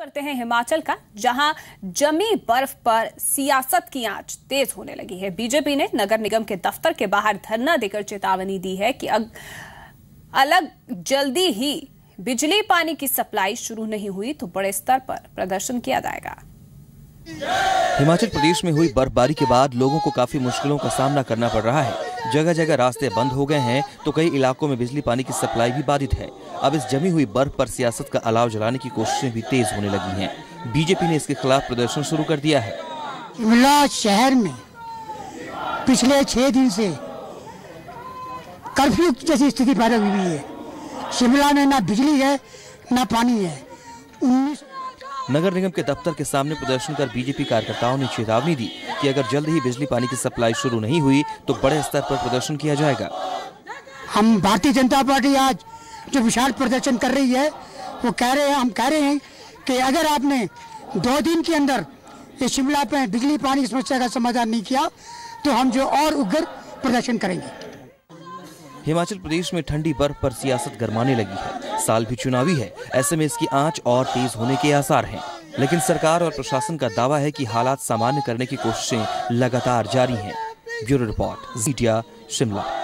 करते हैं हिमाचल का जहाँ जमी बर्फ़ पर सियासत की आँच तेज होने लगी है। बीजेपी ने नगर निगम के दफ्तर के बाहर धरना देकर चेतावनी दी है कि अग, अलग जल्दी ही बिजली पानी की सप्लाई शुरू नहीं हुई तो बड़े स्तर पर प्रदर्शन किया जाएगा। हिमाचल प्रदेश में हुई बर्फबारी के बाद लोगों को काफ़ी मुश्किलों का सामना करना पड़ रहा है। जगह जगह रास्ते बंद हो गए हैं तो कई इलाकों में बिजली पानी की सप्लाई भी बाधित है। अब इस जमी हुई बर्फ़ पर सियासत का अलाव जलाने की कोशिशें भी तेज होने लगी हैं। बीजेपी ने इसके खिलाफ प्रदर्शन शुरू कर दिया है। शिमला शहर में पिछले छह दिन से कर्फ्यू जैसी स्थिति पैदा हुई है। शिमला में ना बिजली है ना पानी है। उन्नीस नगर निगम के दफ्तर के सामने प्रदर्शन कर बीजेपी कार्यकर्ताओं ने चेतावनी दी कि अगर जल्द ही बिजली पानी की सप्लाई शुरू नहीं हुई तो बड़े स्तर पर प्रदर्शन किया जाएगा। हम भारतीय जनता पार्टी आज जो विशाल प्रदर्शन कर रही है, वो कह रहे हैं, हम कह रहे हैं कि अगर आपने दो दिन के अंदर ये शिमला पे बिजली, पानी की समस्या का समाधान नहीं किया तो हम जो और उग्र प्रदर्शन करेंगे। हिमाचल प्रदेश में ठंडी बर्फ़ पर सियासत गरमाने लगी है। साल भी चुनावी है। ऐसे में इसकी आँच और तेज होने के आसार हैं। लेकिन सरकार और प्रशासन का दावा है कि हालात सामान्य करने की कोशिशें लगातार जारी हैं। ब्यूरो रिपोर्ट जीटिया शिमला।